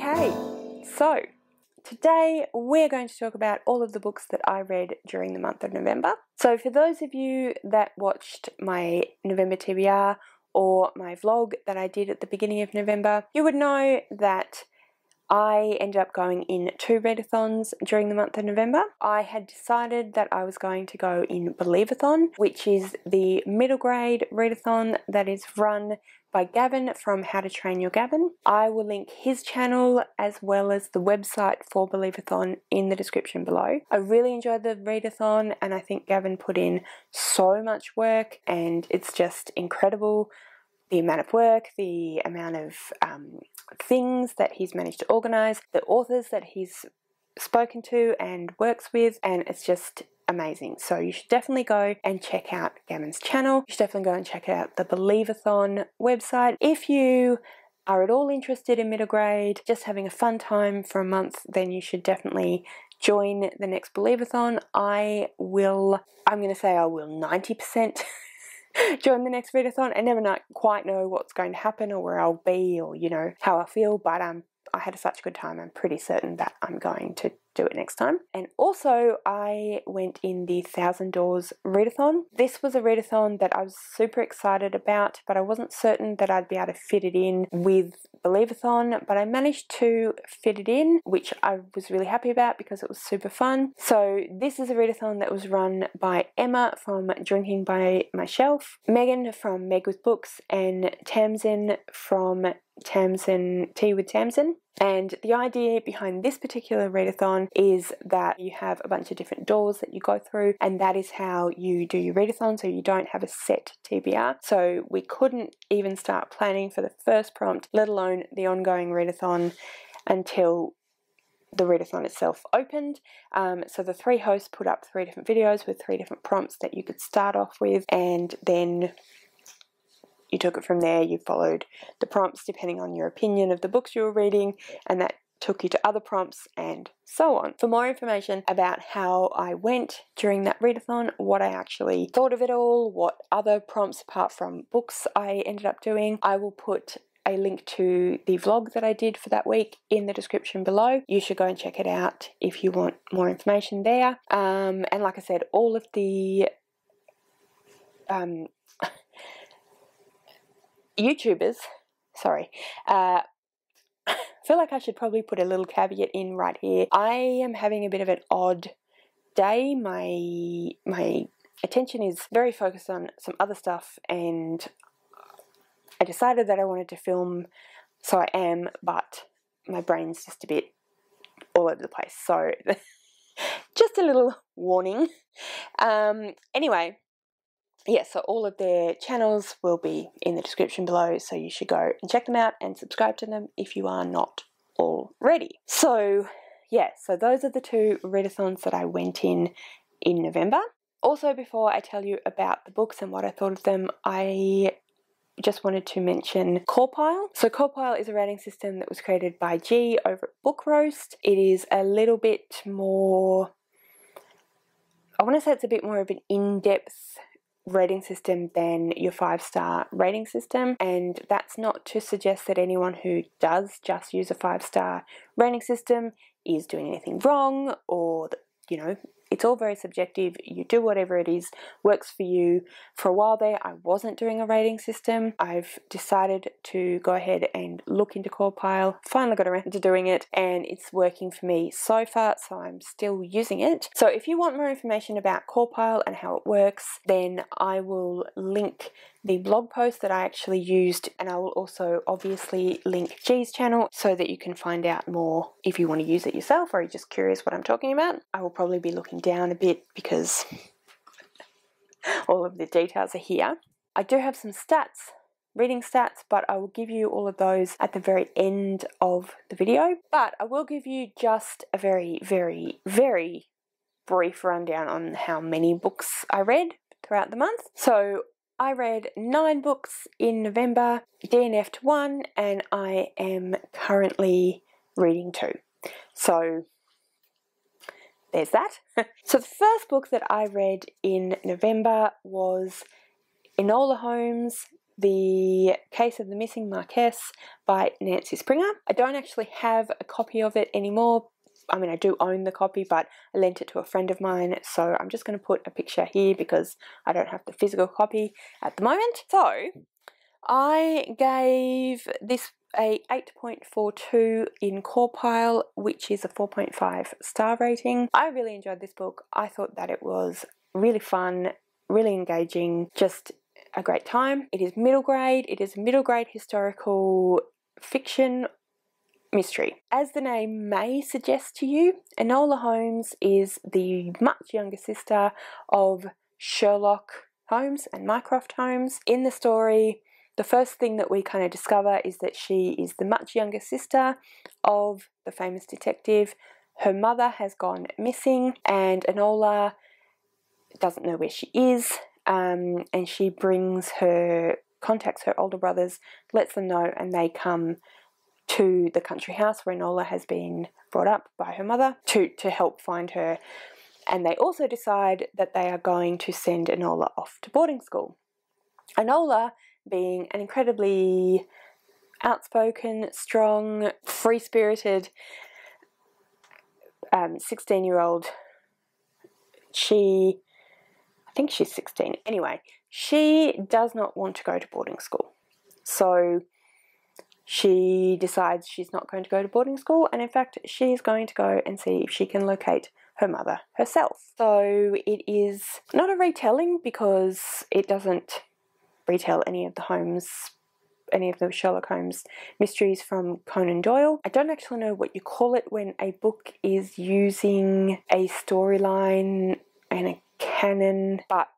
Okay, so today we're going to talk about all of the books that I read during the month of November. So, for those of you that watched my November TBR or my vlog that I did at the beginning of November, you would know that I ended up going in two readathons during the month of November. I had decided that I was going to go in Believathon, which is the middle grade readathon that is run by Gavin from How to Train Your Gavin. I will link his channel as well as the website for Believathon in the description below. I really enjoyed the readathon and I think Gavin put in so much work and it's just incredible the amount of work, the amount of um, things that he's managed to organize, the authors that he's spoken to and works with, and it's just amazing. So you should definitely go and check out Gavin's channel. You should definitely go and check out the Believathon website. If you are at all interested in middle grade, just having a fun time for a month, then you should definitely join the next Believathon. I will, I'm going to say I will 90% join the next readathon. I never know, quite know what's going to happen or where I'll be or, you know, how I feel, but um, I had such a good time. I'm pretty certain that I'm going to do it next time. And also, I went in the Thousand Doors readathon. This was a readathon that I was super excited about, but I wasn't certain that I'd be able to fit it in with Believathon, but I managed to fit it in, which I was really happy about because it was super fun. So, this is a readathon that was run by Emma from Drinking by My Shelf, Megan from Meg with Books, and Tamzyn from Tamzyn Tea with Tamzyn. And the idea behind this particular readathon is that you have a bunch of different doors that you go through, and that is how you do your readathon, so you don't have a set TBR. So we couldn't even start planning for the first prompt, let alone the ongoing readathon, until the readathon itself opened. Um, so the three hosts put up three different videos with three different prompts that you could start off with, and then you took it from there, you followed the prompts depending on your opinion of the books you were reading, and that took you to other prompts and so on. For more information about how I went during that readathon, what I actually thought of it all, what other prompts apart from books I ended up doing, I will put a link to the vlog that I did for that week in the description below. You should go and check it out if you want more information there. Um, and like I said, all of the um, YouTubers, sorry, uh, feel like I should probably put a little caveat in right here. I am having a bit of an odd day. My my attention is very focused on some other stuff, and I decided that I wanted to film, so I am, but my brain's just a bit all over the place. So just a little warning. Um, anyway, yeah, so all of their channels will be in the description below, so you should go and check them out and subscribe to them if you are not already. So, yeah, so those are the two readathons that I went in in November. Also, before I tell you about the books and what I thought of them, I just wanted to mention Cawpile. So Cawpile is a rating system that was created by G over at Book Roast. It is a little bit more I want to say it's a bit more of an in-depth rating system than your five star rating system. And that's not to suggest that anyone who does just use a five star rating system is doing anything wrong or, you know, it's all very subjective. You do whatever it is works for you. For a while there, I wasn't doing a rating system. I've decided to go ahead and look into Cawpile. Finally got around to doing it, and it's working for me so far, so I'm still using it. So if you want more information about Cawpile and how it works, then I will link the blog post that I actually used, and I will also obviously link G's channel so that you can find out more if you want to use it yourself or you're just curious what I'm talking about. I will probably be looking down a bit because all of the details are here. I do have some stats reading stats, but I will give you all of those at the very end of the video. But I will give you just a very, very, very brief rundown on how many books I read throughout the month. So I read nine books in November, DNF'd one, and I am currently reading two. So there's that. so the first book that I read in November was Enola Holmes, The Case of the Missing Marquess by Nancy Springer. I don't actually have a copy of it anymore. I mean, I do own the copy, but I lent it to a friend of mine, so I'm just going to put a picture here because I don't have the physical copy at the moment. So, I gave this a 8.42 in CAWPILE, which is a 4.5 star rating. I really enjoyed this book. I thought that it was really fun, really engaging, just a great time. It is middle grade, it is middle grade historical fiction mystery. As the name may suggest to you, Enola Holmes is the much younger sister of Sherlock Holmes and Mycroft Holmes. In the story, the first thing that we kind of discover is that she is the much younger sister of the famous detective. Her mother has gone missing, and Enola doesn't know where she is, um, and she brings her, contacts her older brothers, lets them know, and they come to the country house where Enola has been brought up by her mother to, to help find her. And they also decide that they are going to send Enola off to boarding school. Enola being an incredibly outspoken, strong, free spirited 16 um, year old. She, I think she's 16. Anyway, she does not want to go to boarding school. So she decides she's not going to go to boarding school, and in fact, she's going to go and see if she can locate her mother herself. So it is not a retelling because it doesn't retell any of the Holmes any of the Sherlock Holmes mysteries from Conan Doyle. I don't actually know what you call it when a book is using a storyline and a canon, but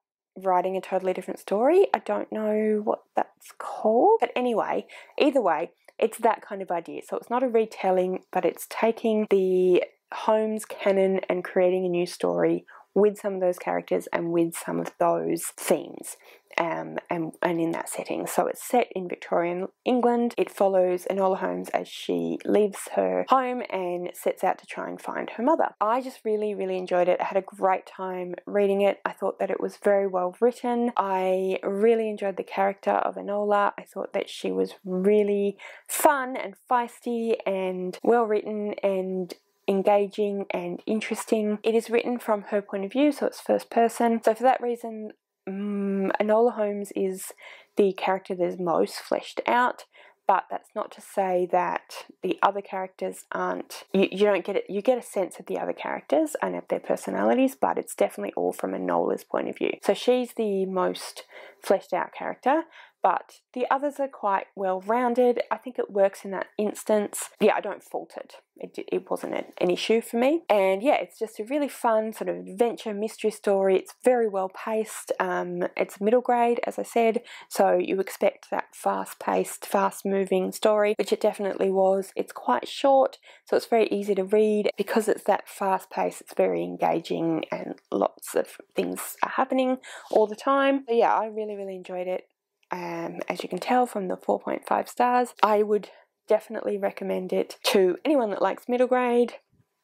writing a totally different story. I don't know what that's called. But anyway, either way, it's that kind of idea. So it's not a retelling, but it's taking the Holmes canon and creating a new story with some of those characters and with some of those themes um, and, and in that setting. So it's set in Victorian England. It follows Enola Holmes as she leaves her home and sets out to try and find her mother. I just really, really enjoyed it. I had a great time reading it. I thought that it was very well written. I really enjoyed the character of Enola. I thought that she was really fun and feisty and well written and engaging and interesting. It is written from her point of view, so it's first person. So for that reason, um, Holmes is the character that is most fleshed out, but that's not to say that the other characters aren't. You, you don't get it. You get a sense of the other characters and of their personalities, but it's definitely all from Enola's point of view. So she's the most fleshed out character, but the others are quite well rounded. I think it works in that instance. Yeah, I don't fault it. It, it wasn't an issue for me. And yeah, it's just a really fun sort of adventure mystery story. It's very well paced. Um, it's middle grade, as I said, so you expect that fast paced, fast moving story, which it definitely was. It's quite short, so it's very easy to read. Because it's that fast pace, it's very engaging and lots of things are happening all the time. So yeah, I really, really enjoyed it um, as you can tell from the 4.5 stars. I would definitely recommend it to anyone that likes middle grade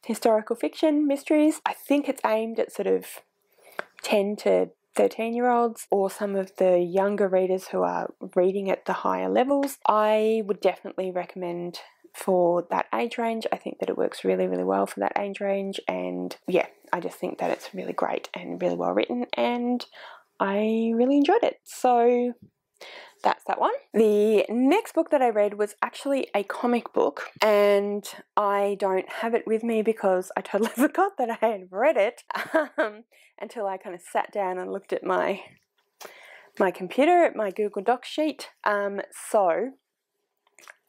historical fiction mysteries. I think it's aimed at sort of 10 to 13 year olds or some of the younger readers who are reading at the higher levels. I would definitely recommend for that age range. I think that it works really, really well for that age range, and yeah, I just think that it's really great and really well written, and I really enjoyed it. So, that's that one. The next book that I read was actually a comic book, and I don't have it with me because I totally forgot that I had read it um, until I kind of sat down and looked at my my computer, at my Google Doc sheet. Um, so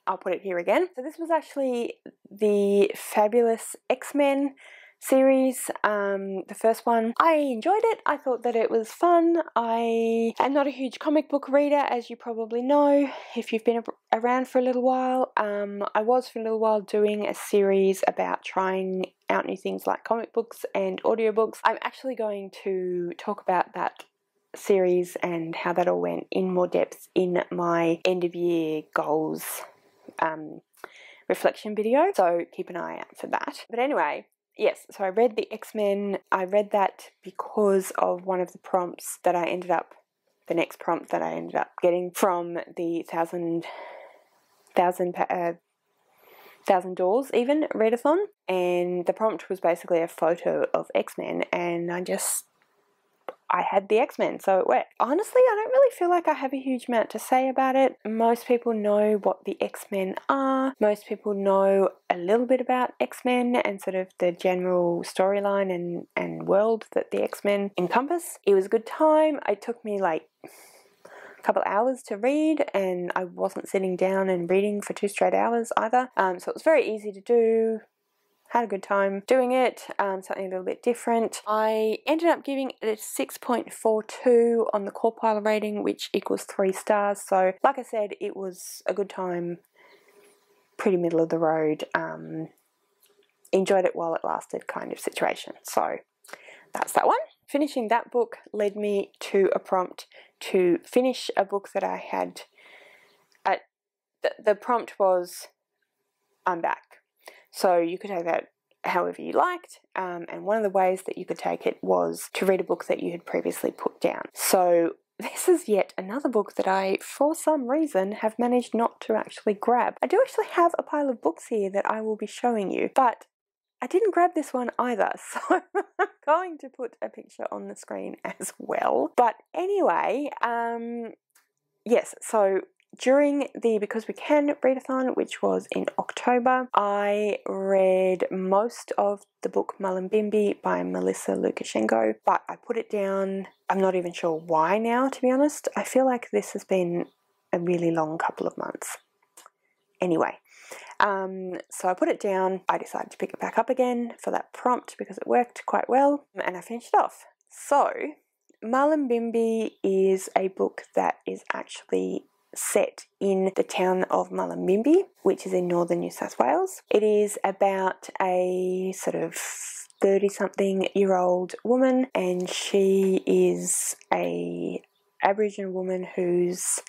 I'll put it here again. So this was actually the Fabulous X-Men series, um, the first one. I enjoyed it. I thought that it was fun. I am not a huge comic book reader, as you probably know, if you've been around for a little while. Um, I was for a little while doing a series about trying out new things like comic books and audiobooks. I'm actually going to talk about that series and how that all went in more depth in my end of year goals um, reflection video. So keep an eye out for that. But anyway, yes, so I read the X Men. I read that because of one of the prompts that I ended up the next prompt that I ended up getting from the thousand thousand uh, thousand doors even readathon, and the prompt was basically a photo of X Men, and I just I had the X Men, so it worked. Honestly, I don't really feel like I have a huge amount to say about it. Most people know what the X Men are, most people know a little bit about X Men and sort of the general storyline and, and world that the X Men encompass. It was a good time. It took me like a couple hours to read and I wasn't sitting down and reading for two straight hours either. Um, so it was very easy to do, had a good time doing it, um, something a little bit different. I ended up giving it a 6.42 on the CAWPILE rating, which equals three stars. So, like I said, it was a good time, pretty middle of the road. Um, enjoyed it while it lasted, kind of situation. So, that's that one. Finishing that book led me to a prompt to finish a book that I had. At, the prompt was, I'm back. So you could take that however you liked, um, and one of the ways that you could take it was to read a book that you had previously put down. So this is yet another book that I, for some reason, have managed not to actually grab. I do actually have a pile of books here that I will be showing you, but I didn't grab this one either, so I'm going to put a picture on the screen as well. But anyway, um, yes, so during the Because We Can readathon, which was in October, I read most of the book Mullumbimby by Melissa Lucashenko, but I put it down. I'm not even sure why now, to be honest. I feel like this has been a really long couple of months. Anyway, um, so I put it down. I decided to pick it back up again for that prompt because it worked quite well, and I finished it off. So, Mullumbimby is a book that is actually set in the town of Mullumbimby, which is in northern New South Wales. It is about a sort of 30 something year old woman and she is a aboriginal woman whose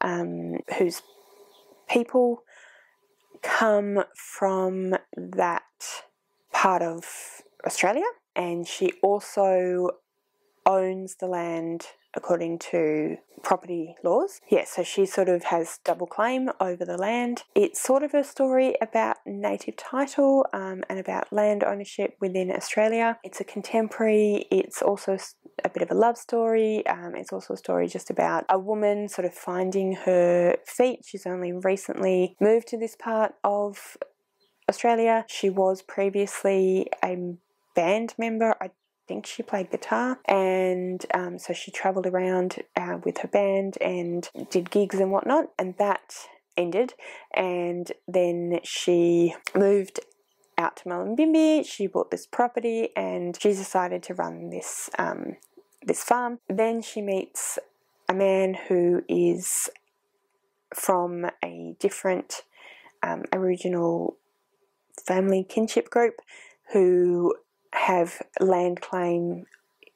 um, whose people come from that part of Australia and she also owns the land according to property laws. Yeah, so she sort of has double claim over the land. It's sort of a story about native title um, and about land ownership within Australia. It's a contemporary, it's also a bit of a love story. Um, it's also a story just about a woman sort of finding her feet. She's only recently moved to this part of Australia. She was previously a band member. I think she played guitar, and um, so she travelled around uh, with her band and did gigs and whatnot, and that ended. And then she moved out to Mullumbimby. She bought this property, and she decided to run this um, this farm. Then she meets a man who is from a different um, Aboriginal family kinship group who have land claim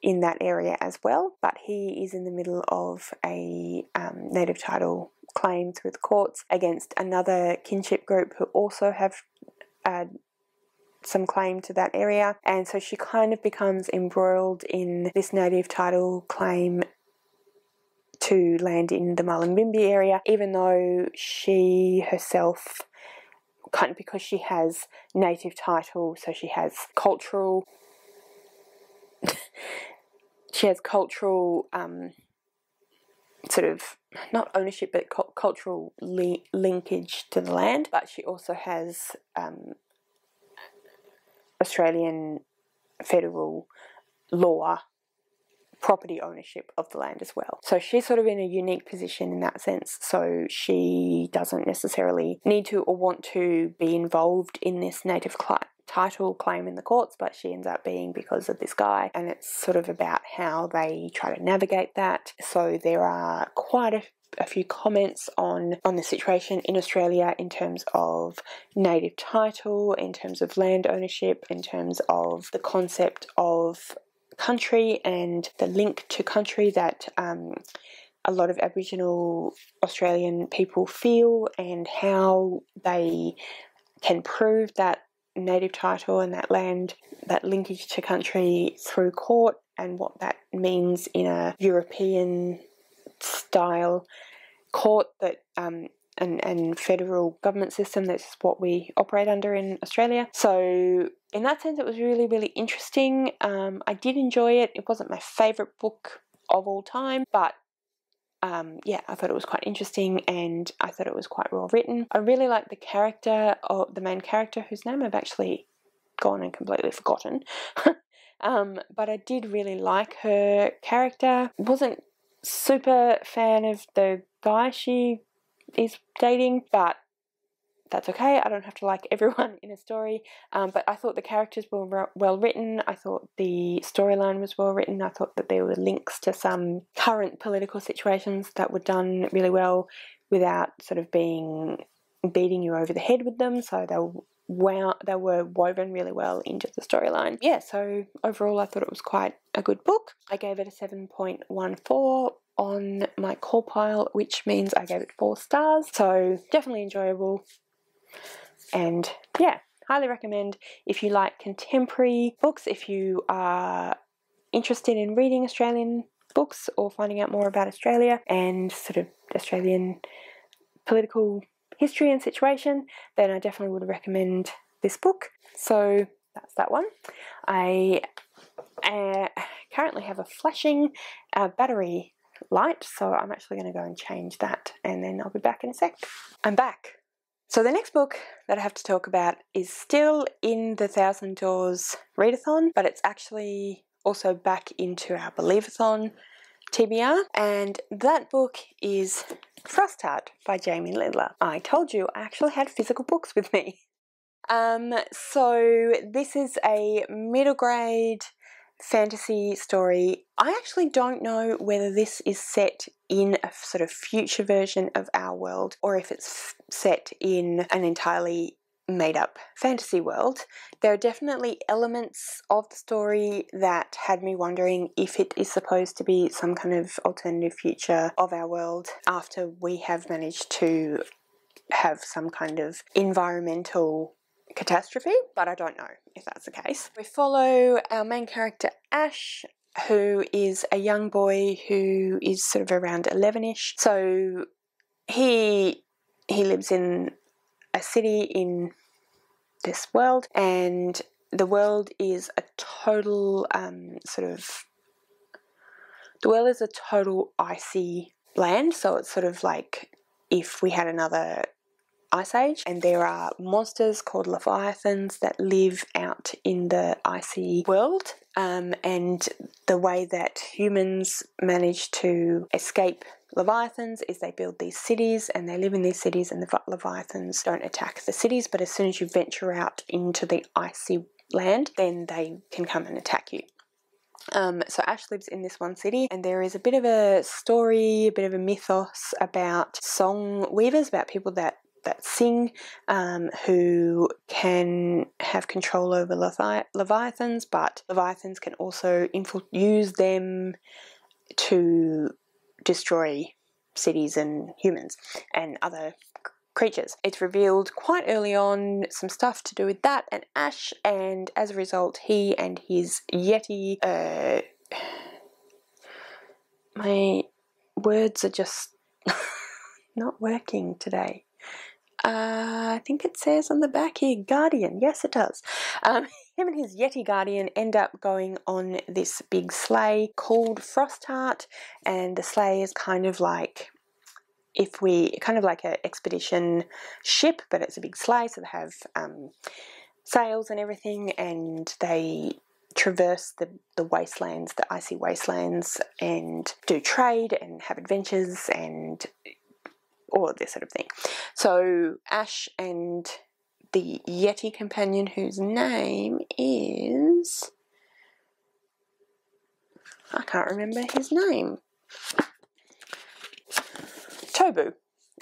in that area as well, but he is in the middle of a um, native title claim through the courts against another kinship group who also have uh, some claim to that area, and so she kind of becomes embroiled in this native title claim to land in the Mullumbimby area, even though she herself kind of because she has native title, so she has cultural. she has cultural um, sort of not ownership but cu- cultural li- linkage to the land, but she also has um, Australian federal law property ownership of the land as well. So she's sort of in a unique position in that sense. So she doesn't necessarily need to or want to be involved in this native cl- title claim in the courts, but she ends up being because of this guy, and it's sort of about how they try to navigate that. So there are quite a a few comments on on the situation in Australia in terms of native title, in terms of land ownership, in terms of the concept of country and the link to country that um, a lot of Aboriginal Australian people feel and how they can prove that native title and that land, that linkage to country through court and what that means in a European style court that um, and, and federal government system. That's what we operate under in Australia. So, in that sense, it was really, really interesting. Um, I did enjoy it. It wasn't my favourite book of all time, but um, yeah, I thought it was quite interesting and I thought it was quite well written. I really liked the character, or the main character, whose name I've actually gone and completely forgotten. um, but I did really like her character. Wasn't super fan of the guy she is dating, but that's okay. I don't have to like everyone in a story. Um, but I thought the characters were well written. I thought the storyline was well written. I thought that there were links to some current political situations that were done really well without sort of being beating you over the head with them. So they were wow, they were woven really well into the storyline. Yeah, so overall, I thought it was quite a good book. I gave it a 7.14 on my CAWPILE, which means I gave it four stars. So definitely enjoyable. And yeah, highly recommend if you like contemporary books, if you are interested in reading Australian books or finding out more about Australia and sort of Australian political history and situation, then I definitely would recommend this book. So that's that one. I uh, currently have a flashing uh, battery light, so I'm actually going to go and change that and then I'll be back in a sec. I'm back. So the next book that I have to talk about is still in the Thousand Doors readathon, but it's actually also back into our Believathon TBR, and that book is Frostheart by Jamie Littler. I told you I actually had physical books with me. Um, so this is a middle grade fantasy story. I actually don't know whether this is set in a sort of future version of our world or if it's set in an entirely made up fantasy world. There are definitely elements of the story that had me wondering if it is supposed to be some kind of alternative future of our world after we have managed to have some kind of environmental catastrophe, but I don't know if that's the case. We follow our main character Ash, who is a young boy who is sort of around 11ish. So he he lives in a city in this world, and the world is a total um, sort of the world is a total icy land. So it's sort of like if we had another ice age and there are monsters called leviathans that live out in the icy world um, and the way that humans manage to escape leviathans is they build these cities and they live in these cities and the leviathans don't attack the cities but as soon as you venture out into the icy land then they can come and attack you. Um, so Ash lives in this one city, and there is a bit of a story, a bit of a mythos about song weavers, about people that that sing, um, who can have control over Levi- leviathans, but leviathans can also use them to destroy cities and humans and other creatures. It's revealed quite early on some stuff to do with that and Ash, and as a result, he and his Yeti. Uh, my words are just not working today. Uh, I think it says on the back here, Guardian. Yes, it does. Um, him and his Yeti Guardian end up going on this big sleigh called Frostheart, and the sleigh is kind of like if we kind of like an expedition ship, but it's a big sleigh, so they have um, sails and everything, and they traverse the, the wastelands, the icy wastelands, and do trade and have adventures and all of this sort of thing. So Ash and the Yeti companion, whose name is. I can't remember his name. Tobu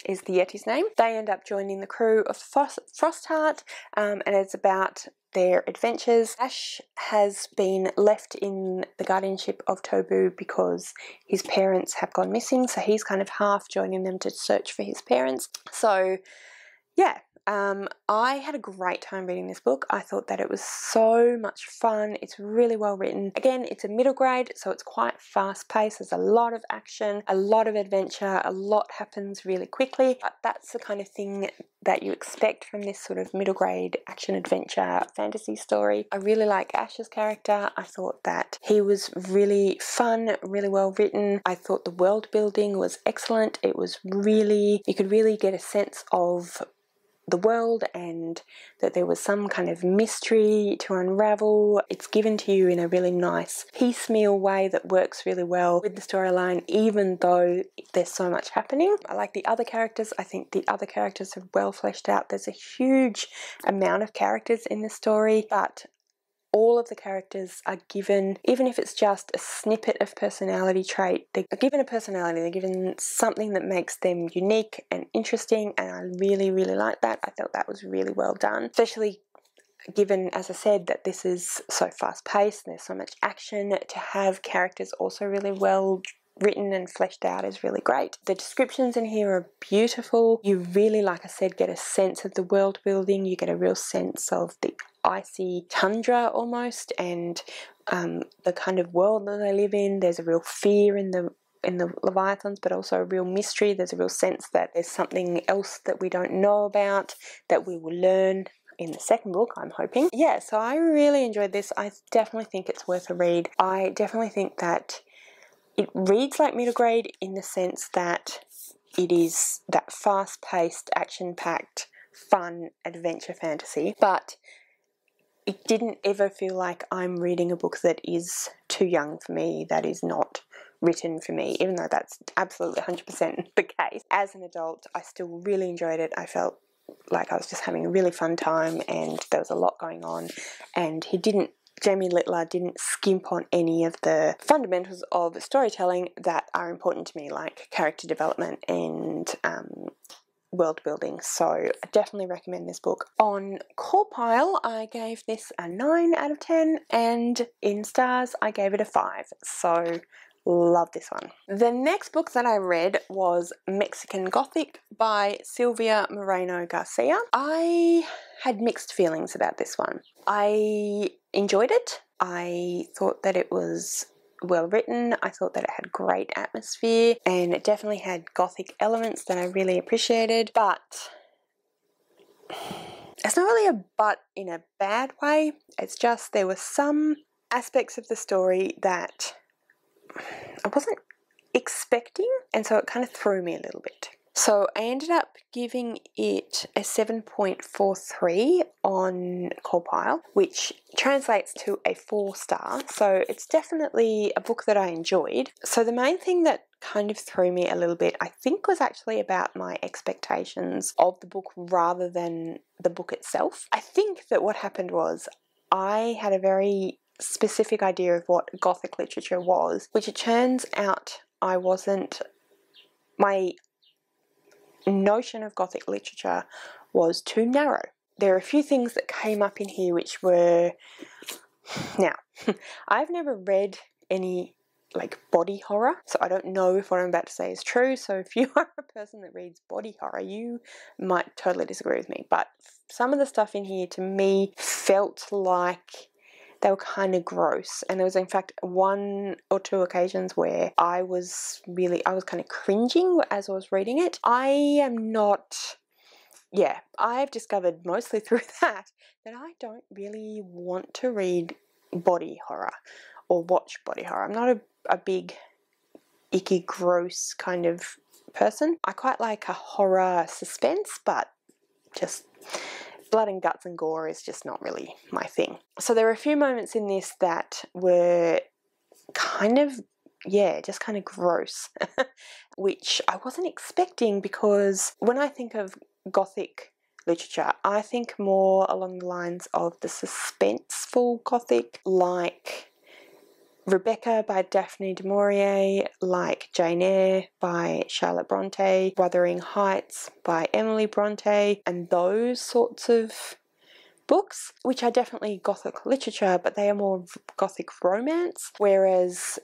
is the Yeti's name. They end up joining the crew of Frost, Frostheart, um, and it's about their adventures. Ash has been left in the guardianship of Tobu because his parents have gone missing, so he's kind of half joining them to search for his parents. So, yeah, Um, I had a great time reading this book. I thought that it was so much fun. It's really well written. Again, it's a middle grade, so it's quite fast paced. There's a lot of action, a lot of adventure, a lot happens really quickly. But that's the kind of thing that you expect from this sort of middle grade action adventure fantasy story. I really like Ash's character. I thought that he was really fun, really well written. I thought the world building was excellent. It was really, you could really get a sense of the world and that there was some kind of mystery to unravel. It's given to you in a really nice piecemeal way that works really well with the storyline, even though there's so much happening. I like the other characters. I think the other characters are well fleshed out. There's a huge amount of characters in the story, but all of the characters are given, even if it's just a snippet of personality trait, they're given a personality, they're given something that makes them unique and interesting, and I really, really like that. I felt that was really well done, especially given, as I said, that this is so fast paced and there's so much action, to have characters also really well written and fleshed out is really great. The descriptions in here are beautiful. You really, like I said, get a sense of the world building, you get a real sense of the icy tundra almost, and um, the kind of world that they live in. There's a real fear in the in the Leviathans, but also a real mystery. There's a real sense that there's something else that we don't know about that we will learn in the second book, I'm hoping. Yeah, so I really enjoyed this. I definitely think it's worth a read. I definitely think that it reads like middle grade in the sense that it is that fast paced, action packed, fun adventure fantasy, but it didn't ever feel like I'm reading a book that is too young for me, that is not written for me, even though that's absolutely 100% the case. As an adult, I still really enjoyed it. I felt like I was just having a really fun time and there was a lot going on. And he didn't, Jamie Littler didn't skimp on any of the fundamentals of storytelling that are important to me, like character development and um, world building. So I definitely recommend this book. On CawPile, I gave this a 9 out of 10, and in stars, I gave it a 5. So love this one. The next book that I read was Mexican Gothic by Silvia Moreno Garcia. I had mixed feelings about this one. I enjoyed it. I thought that it was well written. I thought that it had great atmosphere and it definitely had gothic elements that I really appreciated. But it's not really a but in a bad way. It's just there were some aspects of the story that I wasn't expecting, and so it kind of threw me a little bit. So I ended up giving it a 7.43 on CawPile, which translates to a four star. So it's definitely a book that I enjoyed. So the main thing that kind of threw me a little bit, I think, was actually about my expectations of the book rather than the book itself. I think that what happened was I had a very specific idea of what Gothic literature was, which it turns out I wasn't. My notion of Gothic literature was too narrow. There are a few things that came up in here which were. Now, I've never read any like body horror, so I don't know if what I'm about to say is true. So if you are a person that reads body horror, you might totally disagree with me. But some of the stuff in here to me felt like they were kind of gross. And there was, in fact, one or two occasions where I was really, I was kind of cringing as I was reading it. I am not, yeah, I've discovered mostly through that that I don't really want to read body horror or watch body horror. I'm not a, a big, icky, gross kind of person. I quite like a horror suspense, but just blood and guts and gore is just not really my thing. So there were a few moments in this that were kind of, yeah, just kind of gross, which I wasn't expecting because when I think of gothic literature, I think more along the lines of the suspenseful gothic, like Rebecca by Daphne du Maurier, like Jane Eyre by Charlotte Bronte, Wuthering Heights by Emily Bronte, and those sorts of books, which are definitely Gothic literature, but they are more Gothic romance, whereas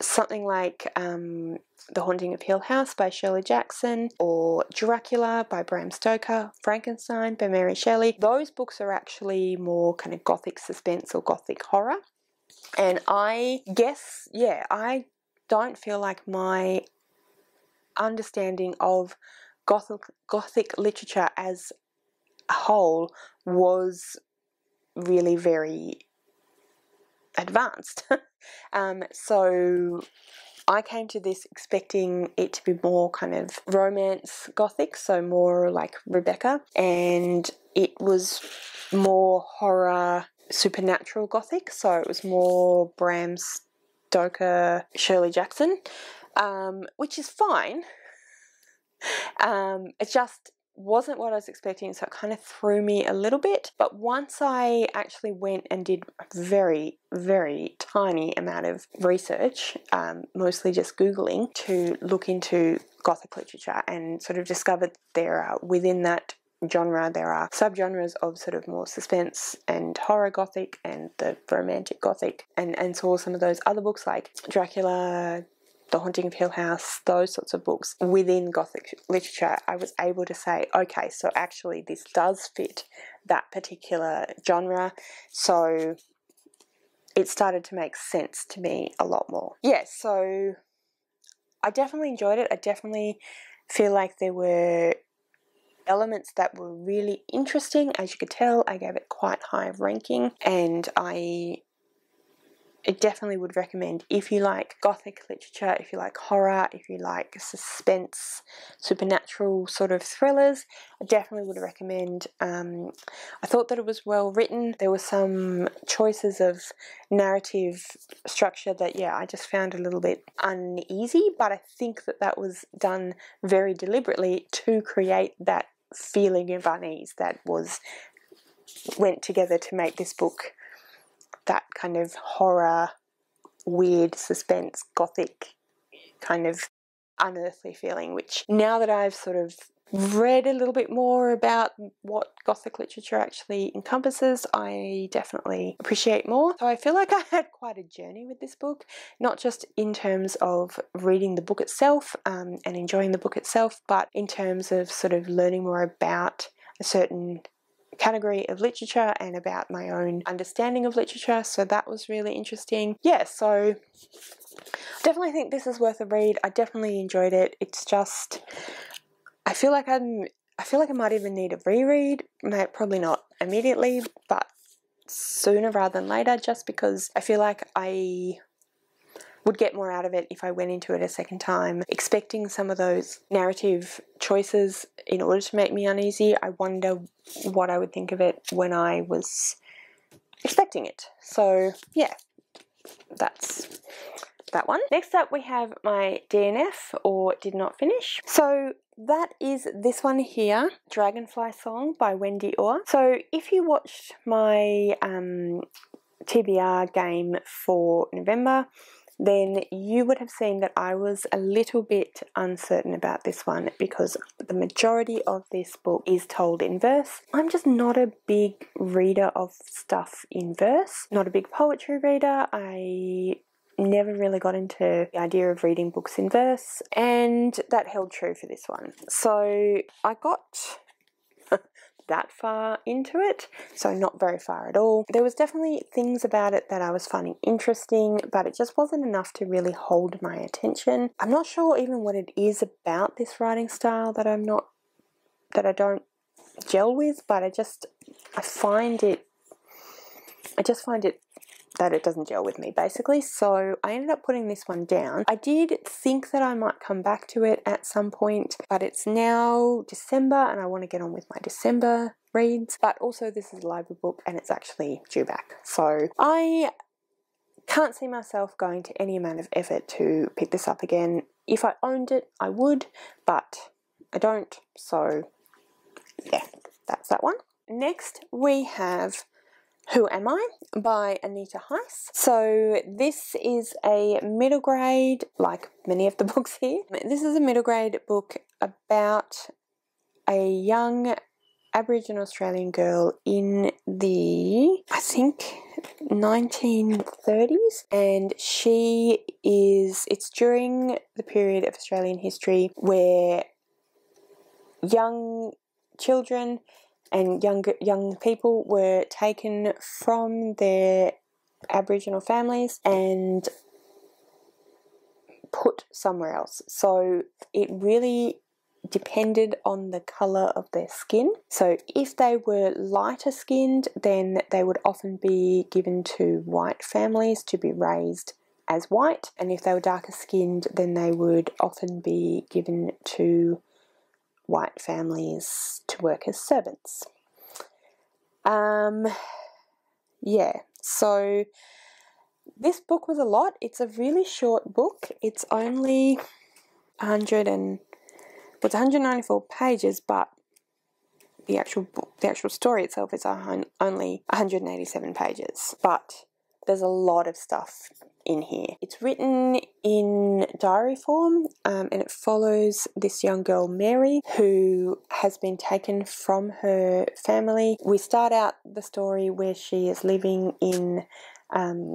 something like um, The Haunting of Hill House by Shirley Jackson, or Dracula by Bram Stoker, Frankenstein by Mary Shelley. Those books are actually more kind of gothic suspense or gothic horror. And I guess, yeah, I don't feel like my understanding of gothic gothic literature as a whole was really very advanced. um, so I came to this expecting it to be more kind of romance gothic, so more like Rebecca, and it was more horror supernatural gothic, so it was more Bram Stoker, Shirley Jackson, um, which is fine. Um, it just wasn't what I was expecting, so it kind of threw me a little bit. But once I actually went and did a very, very tiny amount of research, um, mostly just Googling, to look into Gothic literature and sort of discovered there are within that genre there are subgenres of sort of more suspense and horror gothic and the romantic gothic and and saw some of those other books like Dracula the Haunting of Hill House, those sorts of books within Gothic literature, I was able to say, okay, so actually this does fit that particular genre. So it started to make sense to me a lot more. Yeah, so I definitely enjoyed it. I definitely feel like there were elements that were really interesting. As you could tell, I gave it quite high ranking and I I definitely would recommend if you like gothic literature, if you like horror, if you like suspense, supernatural sort of thrillers, I definitely would recommend. Um, I thought that it was well written. There were some choices of narrative structure that, yeah, I just found a little bit uneasy, but I think that that was done very deliberately to create that feeling of unease that was went together to make this book that kind of horror, weird suspense, gothic kind of unearthly feeling, which now that I've sort of read a little bit more about what Gothic literature actually encompasses, I definitely appreciate more. So I feel like I had quite a journey with this book, not just in terms of reading the book itself um, and enjoying the book itself, but in terms of sort of learning more about a certain category of literature and about my own understanding of literature. So that was really interesting. Yeah, so definitely think this is worth a read. I definitely enjoyed it. It's just I feel like I'm I feel like I might even need a reread. Probably not immediately, but sooner rather than later just because I feel like I would get more out of it if I went into it a second time, expecting some of those narrative choices in order to make me uneasy. I wonder what I would think of it when I was expecting it. So, yeah, that's that one. Next up, we have my DNF or did not finish. So, that is this one here, Dragonfly Song by Wendy Orr. So, if you watched my um, TBR game for November, then you would have seen that I was a little bit uncertain about this one because the majority of this book is told in verse. I'm just not a big reader of stuff in verse, not a big poetry reader. I never really got into the idea of reading books in verse, and that held true for this one. So I got that far into it, so not very far at all. There was definitely things about it that I was finding interesting, but it just wasn't enough to really hold my attention. I'm not sure even what it is about this writing style that I'm not that I don't gel with, but I just I find it I just find it that it doesn't gel with me basically. So I ended up putting this one down. I did think that I might come back to it at some point, but it's now December and I want to get on with my December reads. But also this is a library book and it's actually due back. So I can't see myself going to any amount of effort to pick this up again. If I owned it, I would, but I don't. So yeah, that's that one. Next, we have who Am I by Anita Heiss. So this is a middle grade, like many of the books here. This is a middle grade book about a young Aboriginal Australian girl in the, I think, 1930s, and she is, it's during the period of Australian history where young children and young young people were taken from their Aboriginal families and put somewhere else. So it really depended on the colour of their skin. So if they were lighter skinned, then they would often be given to white families to be raised as white, and if they were darker skinned, then they would often be given to white families to work as servants. Um, yeah, so this book was a lot. It's a really short book. It's only 100 and it's 194 pages, but the actual book, the actual story itself is only 187 pages. But there's a lot of stuff in here. It's written in diary form um, and it follows this young girl, Mary, who has been taken from her family. We start out the story where she is living in um,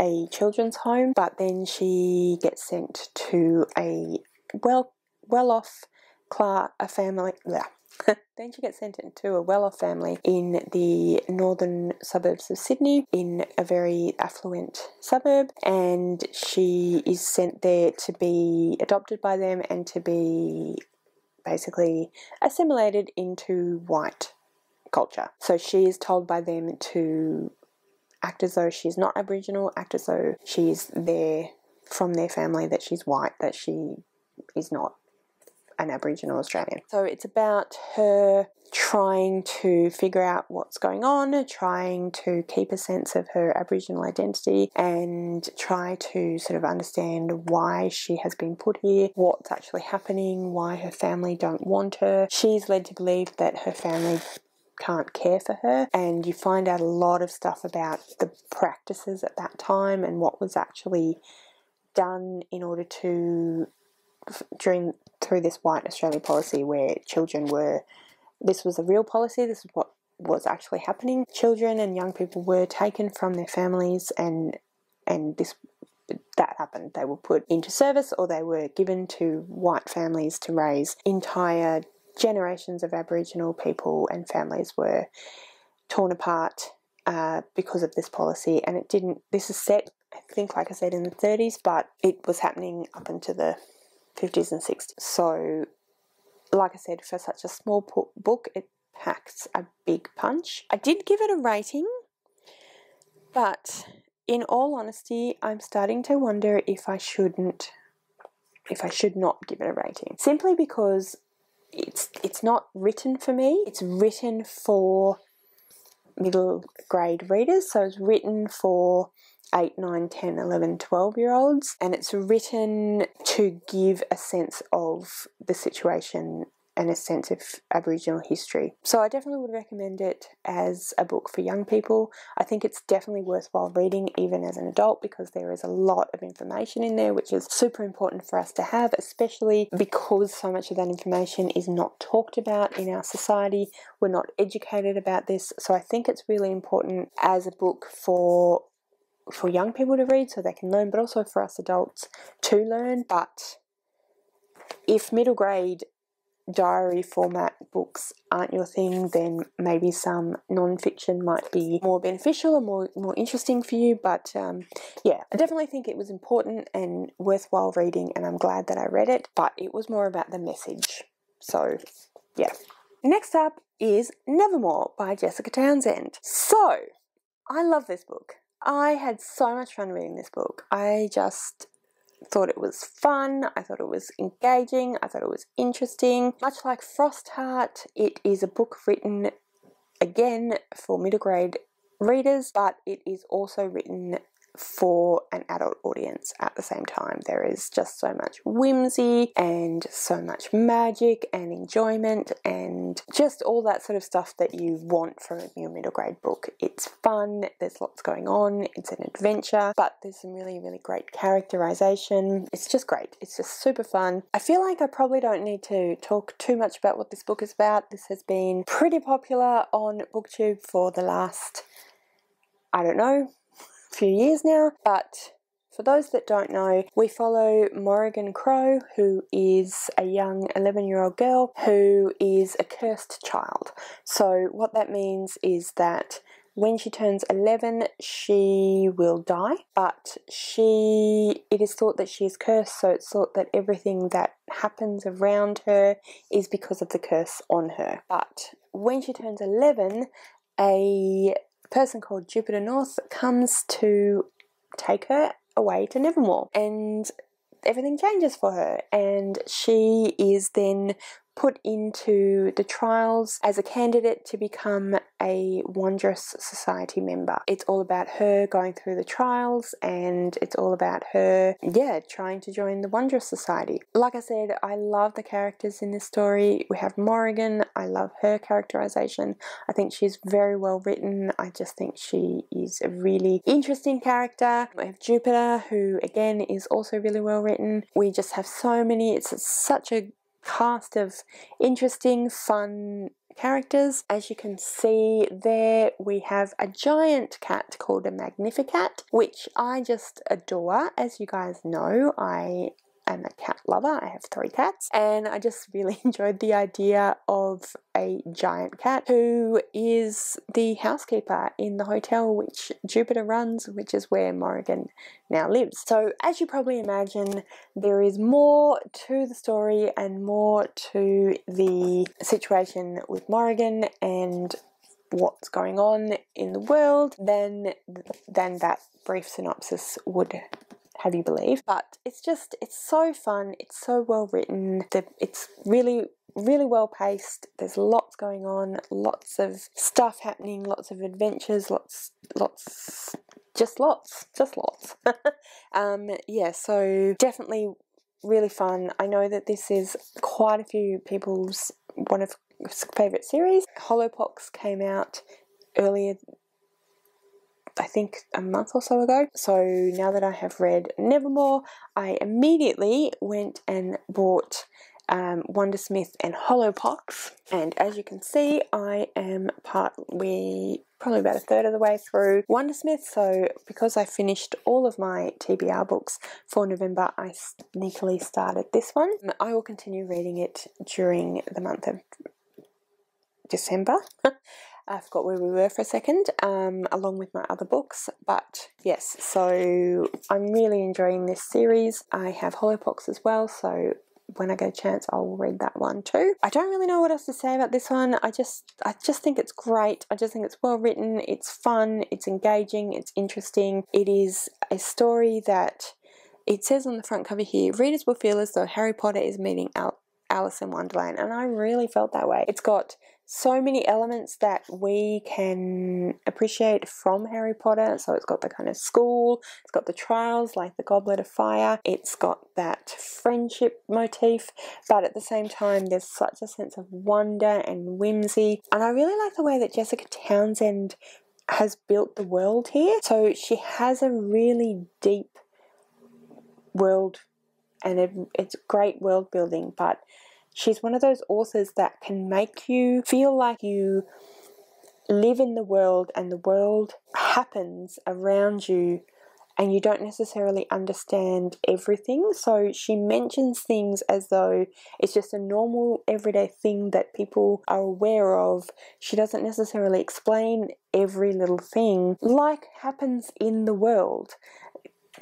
a children's home, but then she gets sent to a well well off class a family. Then she gets sent into a well off family in the northern suburbs of Sydney, in a very affluent suburb, and she is sent there to be adopted by them and to be basically assimilated into white culture. So she is told by them to act as though she's not Aboriginal, act as though she's there from their family, that she's white, that she is not an Aboriginal Australian. So it's about her trying to figure out what's going on, trying to keep a sense of her Aboriginal identity, and try to sort of understand why she has been put here, what's actually happening, why her family don't want her. She's led to believe that her family can't care for her, and you find out a lot of stuff about the practices at that time and what was actually done in order to during through this white Australia policy where children were this was a real policy this is what was actually happening. Children and young people were taken from their families and and this that happened. They were put into service or they were given to white families to raise. Entire generations of aboriginal people and families were torn apart uh, because of this policy. And it didn't this is set i think like i said in the 30s but it was happening up into the 50s and 60s. So, like I said, for such a small book, it packs a big punch. I did give it a rating, but in all honesty, I'm starting to wonder if I shouldn't, if I should not give it a rating. Simply because it's it's not written for me. It's written for middle grade readers. So it's written for 8, 9, 10, 11, 12 year olds, and it's written to give a sense of the situation and a sense of Aboriginal history. So I definitely would recommend it as a book for young people. I think it's definitely worthwhile reading even as an adult because there is a lot of information in there which is super important for us to have, especially because so much of that information is not talked about in our society. We're not educated about this. So I think it's really important as a book for for young people to read so they can learn, but also for us adults to learn. But if middle grade diary format books aren't your thing, then maybe some non-fiction might be more beneficial and more more interesting for you. But um, yeah, I definitely think it was important and worthwhile reading, and I'm glad that I read it. But it was more about the message. So yeah. Next up is Nevermore by Jessica Townsend. So I love this book. I had so much fun reading this book. I just thought it was fun, I thought it was engaging, I thought it was interesting. Much like Frostheart, it is a book written again for middle grade readers, but it is also written for an adult audience at the same time. There is just so much whimsy and so much magic and enjoyment and just all that sort of stuff that you want from your middle grade book. It's fun, there's lots going on, it's an adventure, but there's some really, really great characterization. It's just great. It's just super fun. I feel like I probably don't need to talk too much about what this book is about. This has been pretty popular on BookTube for the last, I don't know, few years now, but for those that don't know, we follow Morrigan Crow, who is a young 11 year old girl who is a cursed child. So, what that means is that when she turns 11, she will die, but she it is thought that she is cursed, so it's thought that everything that happens around her is because of the curse on her. But when she turns 11, a person called Jupiter North comes to take her away to Nevermore, and everything changes for her, and she is then put into the trials as a candidate to become a Wondrous Society member. It's all about her going through the trials and it's all about her, yeah, trying to join the Wondrous Society. Like I said, I love the characters in this story. We have Morrigan, I love her characterization. I think she's very well written. I just think she is a really interesting character. We have Jupiter, who again is also really well written. We just have so many, it's such a cast of interesting, fun characters. As you can see there, we have a giant cat called a Magnificat, which I just adore. As you guys know, I am a cat lover. I have three cats, and I just really enjoyed the idea of a giant cat who is the housekeeper in the hotel which Jupiter runs, which is where Morrigan now lives. So, as you probably imagine, there is more to the story and more to the situation with Morrigan and what's going on in the world than than that brief synopsis would have you believe. But it's just, it's so fun. It's so well written. It's really really well paced there's lots going on lots of stuff happening lots of adventures lots lots just lots just lots um yeah so definitely really fun i know that this is quite a few people's one of favorite series hollowpox came out earlier I think a month or so ago. So now that I have read Nevermore, I immediately went and bought um, Wundersmith and Hollowpox. And as you can see, I am part we probably about a third of the way through Wundersmith. So because I finished all of my TBR books for November, I sneakily started this one. I will continue reading it during the month of December. I forgot where we were for a second, um, along with my other books. But yes, so I'm really enjoying this series. I have Hollowpox as well, so when I get a chance, I'll read that one too. I don't really know what else to say about this one. I just, I just think it's great. I just think it's well written. It's fun. It's engaging. It's interesting. It is a story that it says on the front cover here, readers will feel as though Harry Potter is meeting Al- Alice in Wonderland, and I really felt that way. It's got so many elements that we can appreciate from Harry Potter. So it's got the kind of school, it's got the trials like the Goblet of Fire, it's got that friendship motif, but at the same time, there's such a sense of wonder and whimsy. And I really like the way that Jessica Townsend has built the world here. So she has a really deep world and it, it's great world building, but She's one of those authors that can make you feel like you live in the world and the world happens around you and you don't necessarily understand everything. So she mentions things as though it's just a normal everyday thing that people are aware of. She doesn't necessarily explain every little thing like happens in the world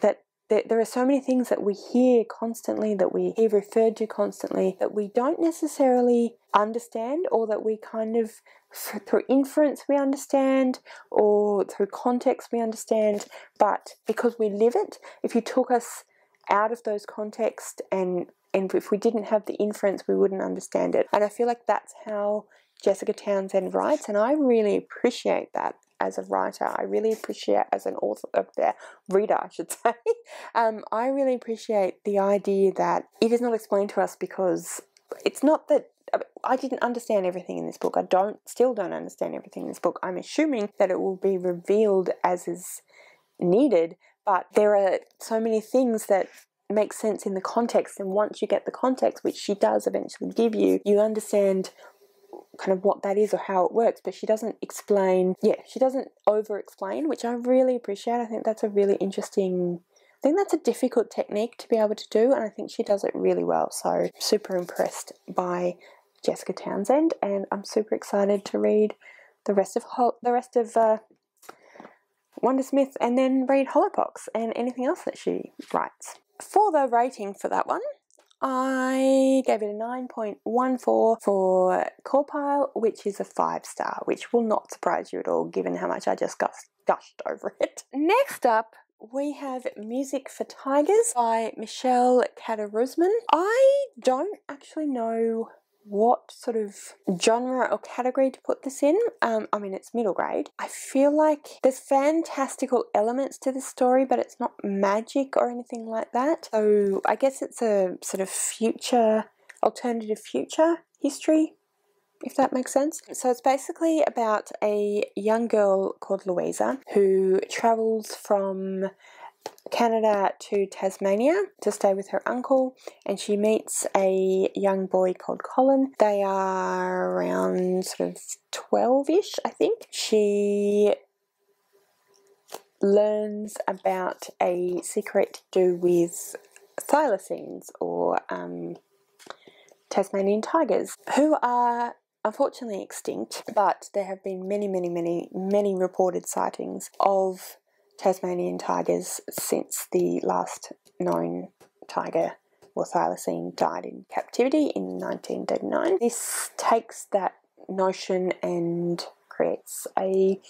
that there, there are so many things that we hear constantly, that we hear referred to constantly, that we don't necessarily understand, or that we kind of through inference we understand, or through context we understand, but because we live it, if you took us out of those contexts and and if we didn't have the inference, we wouldn't understand it. And I feel like that's how Jessica Townsend writes, and I really appreciate that as a writer. I really appreciate as an author, uh, there, reader, I should say. um, I really appreciate the idea that it is not explained to us because it's not that I didn't understand everything in this book. I don't still don't understand everything in this book. I'm assuming that it will be revealed as is needed, but there are so many things that make sense in the context and once you get the context which she does eventually give you, you understand kind of what that is or how it works, but she doesn't explain, yeah, she doesn't over explain, which I really appreciate. I think that's a really interesting I think that's a difficult technique to be able to do, and I think she does it really well. So, super impressed by Jessica Townsend, and I'm super excited to read the rest of the rest of uh, Wundersmith, and then read Hollowpox and anything else that she writes. For the rating for that one, I gave it a 9.14 for CAWPILE, which is a 5 star, which will not surprise you at all given how much I just gushed over it. Next up, we have Music for Tigers by Michelle Kadarusman. I don't actually know what sort of genre or category to put this in. Um, I mean, it's middle grade. I feel like there's fantastical elements to the story, but it's not magic or anything like that. So I guess it's a sort of future, alternative future history if that makes sense. So it's basically about a young girl called Louisa who travels from Canada to Tasmania to stay with her uncle, and she meets a young boy called Colin. They are around sort of 12 ish, I think. She learns about a secret to do with thylacines or um, Tasmanian tigers, who are unfortunately extinct, but there have been many, many, many, many reported sightings of Tasmanian tigers since the last known tiger or thylacine died in captivity in 1939. This takes that notion and creates a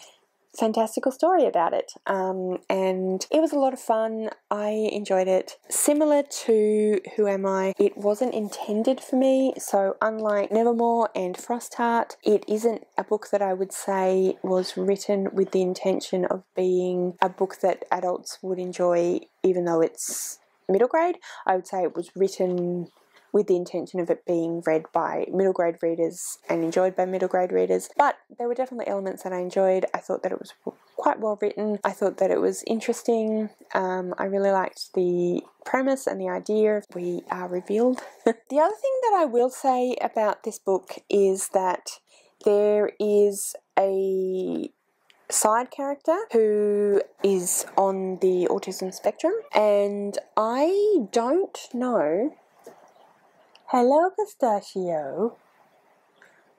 fantastical story about it. Um, and it was a lot of fun. I enjoyed it. Similar to Who Am I, it wasn't intended for me. So, unlike Nevermore and Frostheart, it isn't a book that I would say was written with the intention of being a book that adults would enjoy, even though it's middle grade. I would say it was written with the intention of it being read by middle grade readers and enjoyed by middle grade readers. But there were definitely elements that I enjoyed. I thought that it was quite well written. I thought that it was interesting. Um, I really liked the premise and the idea of we are revealed. the other thing that I will say about this book is that there is a side character who is on the autism spectrum, and I don't know Hello, Pistachio.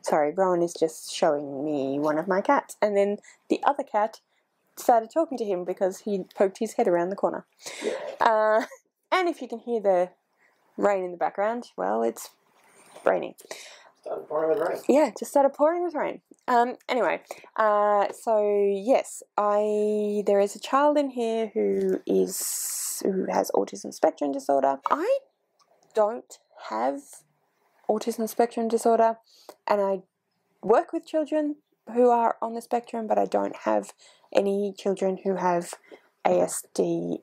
Sorry, Rowan is just showing me one of my cats. And then the other cat started talking to him because he poked his head around the corner. Uh, and if you can hear the rain in the background, well, it's raining. Started pouring with rain. Yeah, just started pouring with rain. Um, anyway, uh, so yes, I there is a child in here who is who has autism spectrum disorder. I don't have autism spectrum disorder and I work with children who are on the spectrum, but I don't have any children who have ASD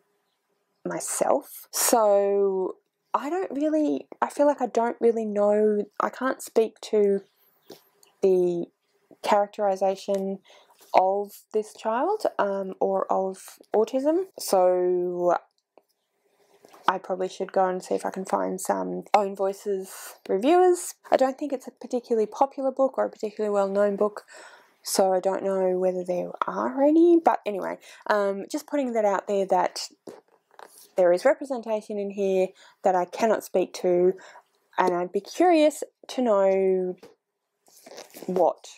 myself. So I don't really, I feel like I don't really know, I can't speak to the characterization of this child um, or of autism. So I probably should go and see if I can find some Own Voices reviewers. I don't think it's a particularly popular book or a particularly well known book, so I don't know whether there are any. But anyway, um, just putting that out there that there is representation in here that I cannot speak to, and I'd be curious to know what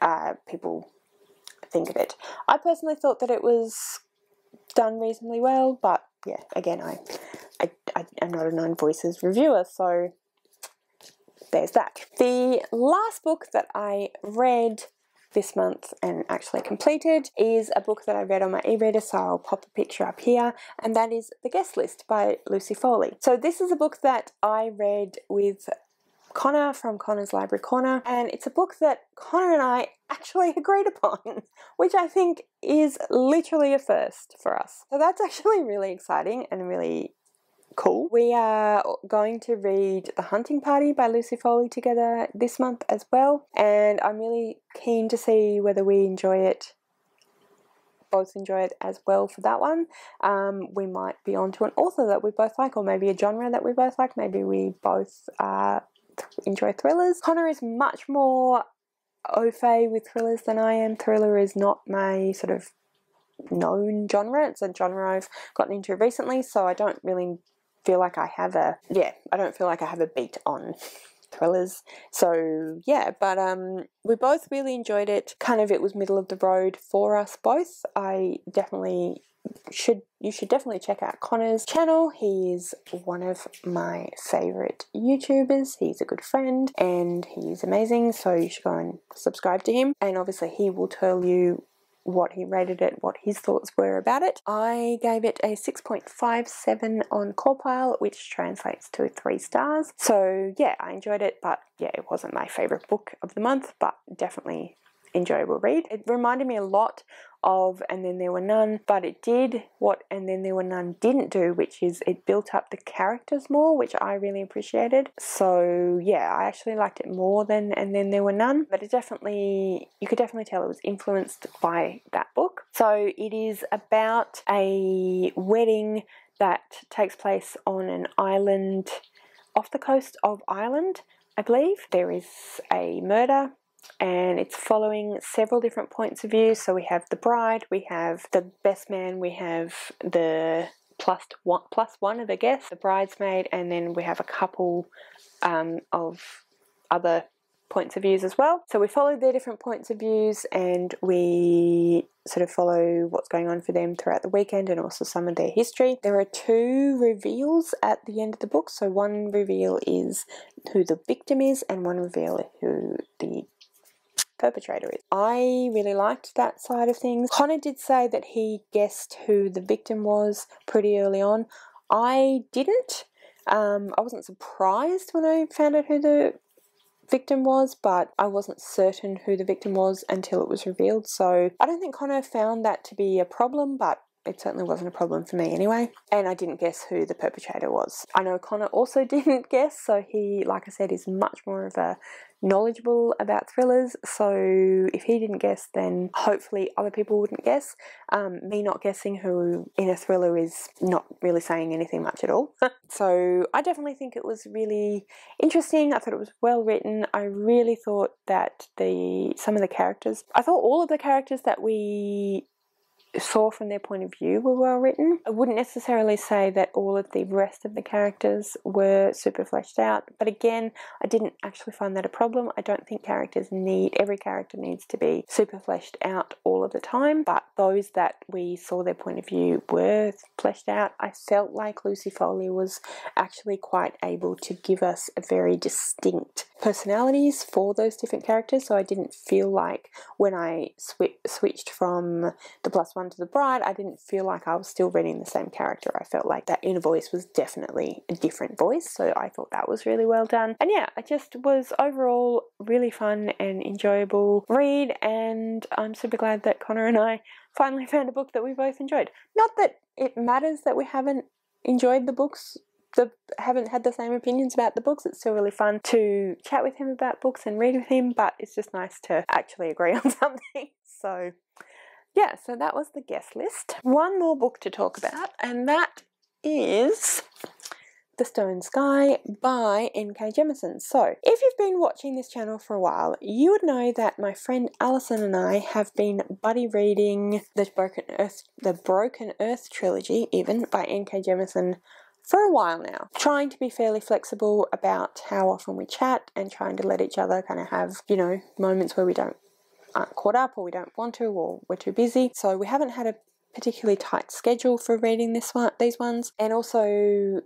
uh, people think of it. I personally thought that it was done reasonably well, but yeah, again, I, I, I am not a Own Voices reviewer, so there's that. The last book that I read this month and actually completed is a book that I read on my e-reader, so I'll pop a picture up here, and that is The Guest List by Lucy Foley. So this is a book that I read with Connor from Connor's Library Corner, and it's a book that Connor and I actually agreed upon, which I think is literally a first for us. So that's actually really exciting and really cool. We are going to read The Hunting Party by Lucy Foley together this month as well, and I'm really keen to see whether we enjoy it both enjoy it as well for that one. Um, we might be on to an author that we both like, or maybe a genre that we both like. Maybe we both uh, enjoy thrillers. Connor is much more au fait with thrillers than I am. Thriller is not my sort of known genre. It's a genre I've gotten into recently, so I don't really feel like I have a yeah, I don't feel like I have a beat on thrillers. So yeah, but um, we both really enjoyed it. Kind of, it was middle of the road for us both. I definitely should you should definitely check out Connor's channel. He's one of my favorite YouTubers. He's a good friend and he's amazing. So you should go and subscribe to him. And obviously he will tell you what he rated it, what his thoughts were about it. I gave it a 6.57 on CAWPILE, which translates to three stars. So yeah, I enjoyed it, but yeah, it wasn't my favourite book of the month, but definitely enjoyable read. It reminded me a lot of And Then There Were None, but it did what And Then There Were None didn't do, which is it built up the characters more, which I really appreciated. So yeah, I actually liked it more than And Then There Were None, but it definitely, you could definitely tell it was influenced by that book. So it is about a wedding that takes place on an island off the coast of Ireland. I believe there is a murder and it's following several different points of view. So we have the bride, we have the best man, we have the plus one, plus one of the guests, the bridesmaid, and then we have a couple um, of other points of views as well. So we follow their different points of views and we sort of follow what's going on for them throughout the weekend and also some of their history. There are two reveals at the end of the book. So one reveal is who the victim is and one reveal who the perpetrator is. I really liked that side of things. Connor did say that he guessed who the victim was pretty early on. I didn't. Um, I wasn't surprised when I found out who the victim was, but I wasn't certain who the victim was until it was revealed. So I don't think Connor found that to be a problem, but it certainly wasn't a problem for me anyway. And I didn't guess who the perpetrator was. I know Connor also didn't guess, so he, like I said, is much more of a knowledgeable about thrillers. So if he didn't guess, then hopefully other people wouldn't guess. Um, me not guessing who in a thriller is not really saying anything much at all. so I definitely think it was really interesting. I thought it was well written. I really thought that the some of the characters, I thought all of the characters that we saw from their point of view were well written. I wouldn't necessarily say that all of the rest of the characters were super fleshed out, but again, I didn't actually find that a problem. I don't think characters need, every character needs to be super fleshed out all of the time, but those that we saw their point of view were fleshed out. I felt like Lucy Foley was actually quite able to give us a very distinct personalities for those different characters, so I didn't feel like when I sw- switched from the plus one to the bride, I didn't feel like I was still reading the same character. I felt like that inner voice was definitely a different voice, so I thought that was really well done. And yeah, it just was overall really fun and enjoyable read, and I'm super glad that Connor and I finally found a book that we both enjoyed. Not that it matters that we haven't enjoyed the books the, haven't had the same opinions about the books. It's still really fun to chat with him about books and read with him, but it's just nice to actually agree on something. So yeah, so that was the guest list. One more book to talk about, and that is The Stone Sky by N.K. Jemisin. So, if you've been watching this channel for a while, you would know that my friend Alison and I have been buddy reading the Broken Earth, the Broken Earth trilogy, even by N.K. Jemisin for a while now, trying to be fairly flexible about how often we chat and trying to let each other kind of have, you know, moments where we don't aren't caught up or we don't want to or we're too busy. So we haven't had a particularly tight schedule for reading this one these ones. And also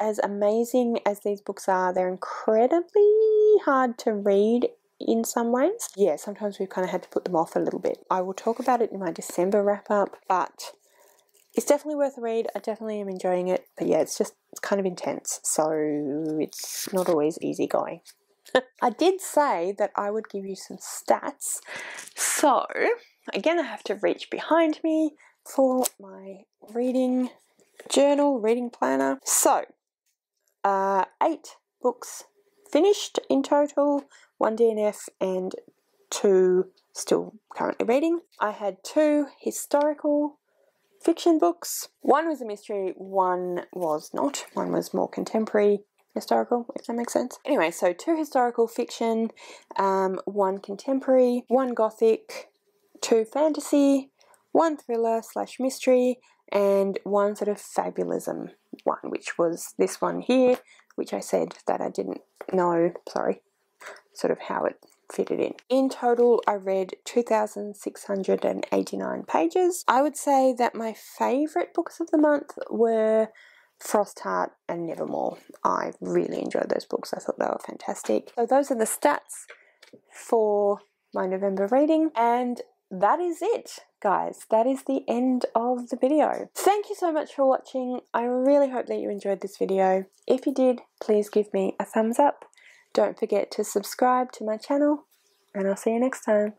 as amazing as these books are, they're incredibly hard to read in some ways. Yeah, sometimes we've kind of had to put them off a little bit. I will talk about it in my December wrap up, but it's definitely worth a read. I definitely am enjoying it, but yeah, it's just it's kind of intense, so it's not always easy going. I did say that I would give you some stats, so again, I have to reach behind me for my reading journal, reading planner. So, uh, eight books finished in total, one DNF and two still currently reading. I had two historical fiction books. One was a mystery, one was not. One was more contemporary historical, if that makes sense. Anyway, so two historical fiction, um, one contemporary, one gothic, two fantasy, one thriller slash mystery, and one sort of fabulism one, which was this one here, which I said that I didn't know, sorry, sort of how it fitted in. In total, I read 2,689 pages. I would say that my favourite books of the month were Frostheart and Nevermore. I really enjoyed those books. I thought they were fantastic. So those are the stats for my November reading and that is it guys that is the end of the video thank you so much for watching i really hope that you enjoyed this video if you did please give me a thumbs up don't forget to subscribe to my channel and i'll see you next time